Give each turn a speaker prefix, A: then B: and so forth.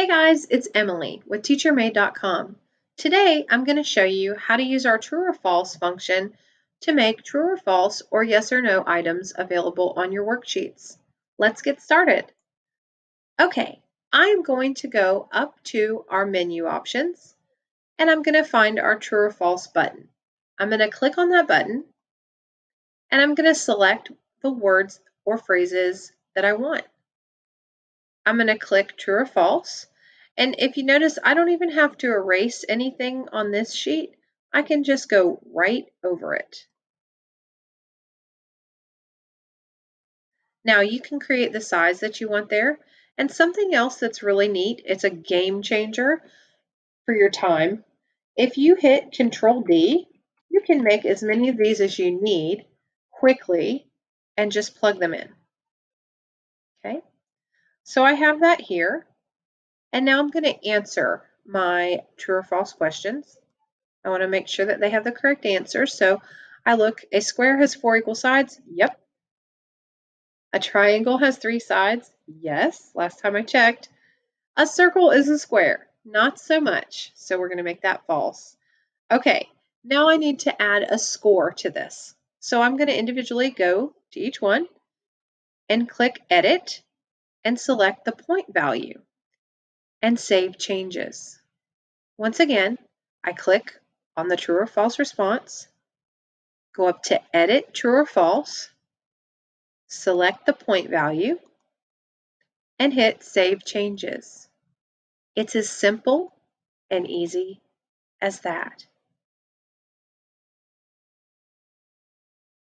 A: Hey guys, it's Emily with TeacherMade.com. Today I'm going to show you how to use our true or false function to make true or false or yes or no items available on your worksheets. Let's get started. Okay, I'm going to go up to our menu options and I'm going to find our true or false button. I'm going to click on that button and I'm going to select the words or phrases that I want. I'm going to click true or false. And if you notice, I don't even have to erase anything on this sheet. I can just go right over it. Now you can create the size that you want there. And something else that's really neat, it's a game changer for your time. If you hit Control D, you can make as many of these as you need quickly and just plug them in. Okay, so I have that here. And now I'm going to answer my true or false questions. I want to make sure that they have the correct answer. So I look, a square has four equal sides. Yep. A triangle has three sides. Yes, last time I checked. A circle is a square. Not so much. So we're going to make that false. Okay, now I need to add a score to this. So I'm going to individually go to each one and click Edit and select the point value and Save Changes. Once again, I click on the true or false response, go up to Edit True or False, select the point value, and hit Save Changes. It's as simple and easy as that.